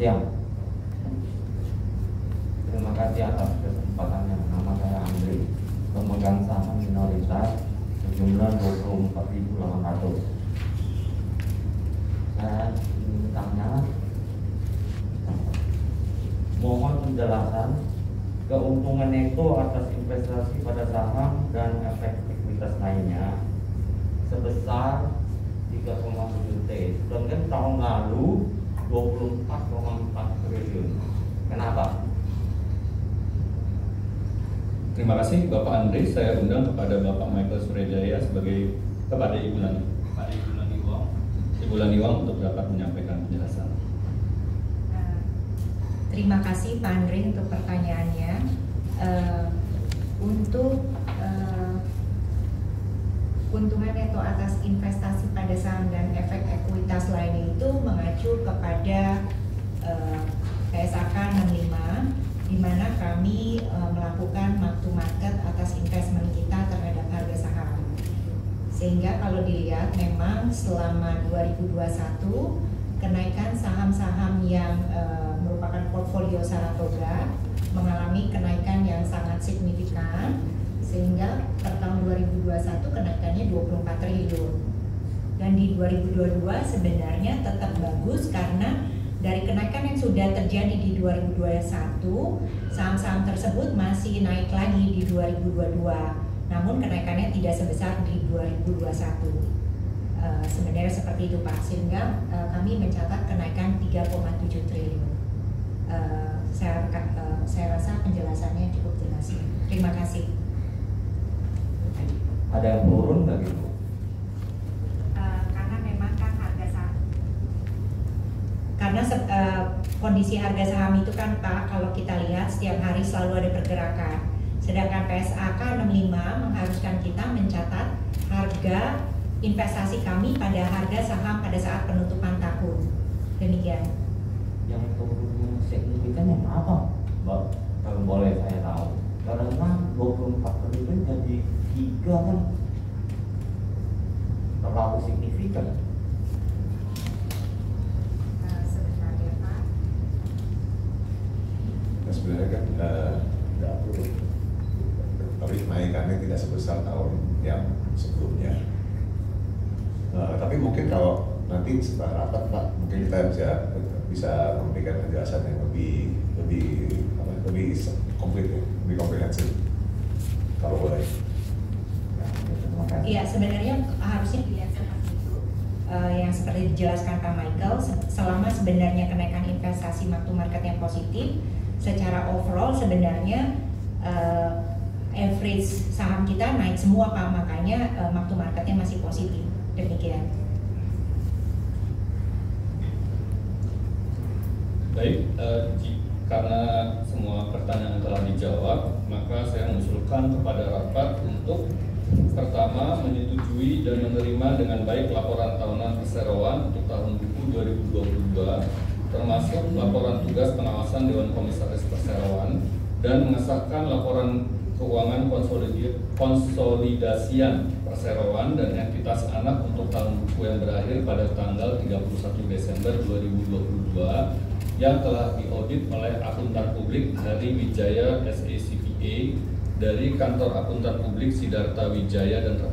siang. Terima kasih atas kesempatannya. Nama saya Andri, pemegang saham minoritas sejumlah 24.800. Saya ingin bertanya, mohon penjelasan keuntungan neto atas investasi pada saham dan efektivitas lainnya sebesar 3,7 T. Sedangkan tahun lalu 24,4 triliun. Kenapa? Terima kasih Bapak Andre. Saya undang kepada Bapak Michael Surejaya sebagai kepada Ibu Lani. Kepada Ibu Lani Wong. Ibu Lani Wong untuk dapat menyampaikan penjelasan. Uh, Terima kasih Pak Andre untuk pertanyaannya. Uh, untuk uh, keuntungan neto atas investasi pada saham dan efek ekuitas lainnya itu mengacu kepada uh, PSAK 65 di mana kami uh, melakukan mark to market atas investment kita terhadap harga saham. Sehingga kalau dilihat memang selama 2021 kenaikan saham-saham yang uh, merupakan portfolio Saratoga mengalami kenaikan yang sangat signifikan sehingga per tahun 2021 kenaikannya 24 triliun. Dan di 2022 sebenarnya tetap bagus karena dari kenaikan yang sudah terjadi di 2021, saham-saham tersebut masih naik lagi di 2022. Namun kenaikannya tidak sebesar di 2021. Uh, sebenarnya seperti itu Pak, sehingga uh, kami mencatat kenaikan 3,7 triliun. Uh, saya, uh, saya rasa penjelasannya cukup jelas. Terima kasih. Ada yang turun nggak gitu? Uh, karena memang kan harga saham karena uh, kondisi harga saham itu kan Pak kalau kita lihat setiap hari selalu ada pergerakan sedangkan PSAK 65 mengharuskan kita mencatat harga investasi kami pada harga saham pada saat penutupan tahun demikian Yang turun signifikan yang apa? Mbak, kalau boleh saya tahu. Karena 24 triliun jadi tiga kan terlalu signifikan. uh, sebentar ya Pak Nah, sebenarnya kan eh, nggak perlu tapi kenaikannya tidak sebesar tahun yang sebelumnya. Eh, tapi mungkin kalau nanti setelah rapat Pak, mungkin kita bisa bisa memberikan penjelasan yang lebih lebih apa, lebih komplit, lebih komprehensif kalau boleh. Ya, kasih. Iya sebenarnya harusnya dilihat seperti itu Eh, yang seperti dijelaskan Pak Michael se- selama sebenarnya kenaikan investasi waktu market yang positif secara overall sebenarnya eh, average saham kita naik semua Pak. Makanya waktu marketnya masih positif. Demikian. Baik, ji- karena semua pertanyaan telah dijawab, maka saya mengusulkan kepada rapat untuk pertama menyetujui dan menerima dengan baik laporan tahunan perseroan untuk tahun buku 2022, termasuk laporan tugas pengawasan Dewan Komisaris Perseroan dan mengesahkan laporan keuangan konsolidasian perseroan dan entitas anak untuk tahun buku yang berakhir pada tanggal 31 Desember 2022 yang telah diaudit oleh akuntan publik Hari Wijaya SACPA dari kantor akuntan publik Sidarta Wijaya dan rekan